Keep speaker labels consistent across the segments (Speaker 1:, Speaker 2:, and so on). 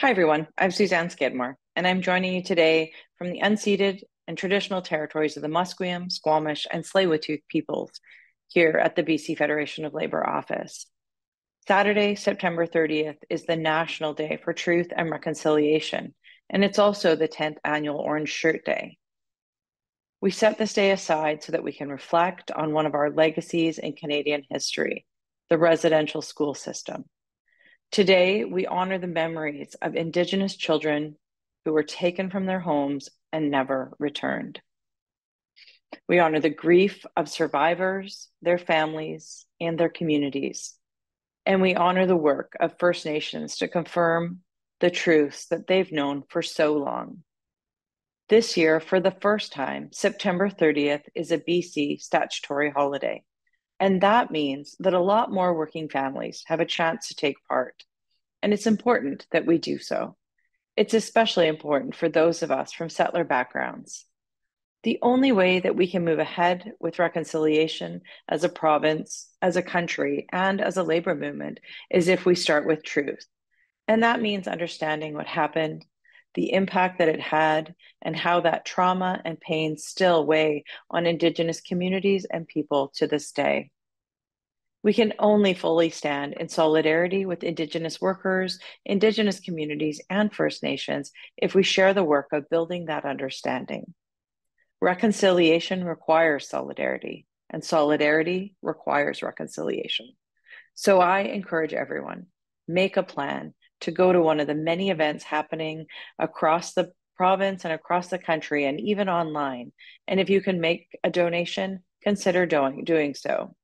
Speaker 1: Hi, everyone. I'm Sussanne Skidmore, and I'm joining you today from the unceded and traditional territories of the Musqueam, Squamish, and Tsleil-Waututh peoples here at the BC Federation of Labor office. Saturday, September 30th is the National Day for Truth and Reconciliation, and it's also the 10th annual Orange Shirt Day. We set this day aside so that we can reflect on one of our legacies in Canadian history, the residential school system. Today, we honor the memories of Indigenous children who were taken from their homes and never returned. We honor the grief of survivors, their families, and their communities. And we honor the work of First Nations to confirm the truths that they've known for so long. This year, for the first time, September 30th is a BC statutory holiday. And that means that a lot more working families have a chance to take part. And it's important that we do so. It's especially important for those of us from settler backgrounds. The only way that we can move ahead with reconciliation as a province, as a country, and as a labor movement is if we start with truth. And that means understanding what happened, the impact that it had, and how that trauma and pain still weigh on Indigenous communities and people to this day. We can only fully stand in solidarity with Indigenous workers, Indigenous communities, and First Nations if we share the work of building that understanding. Reconciliation requires solidarity, and solidarity requires reconciliation. So I encourage everyone make a plan to go to one of the many events happening across the province and across the country and even online. And if you can make a donation, consider doing, doing so.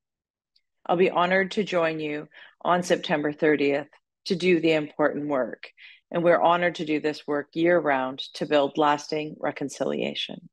Speaker 1: I'll be honored to join you on September 30th to do the important work. And we're honored to do this work year round to build lasting reconciliation.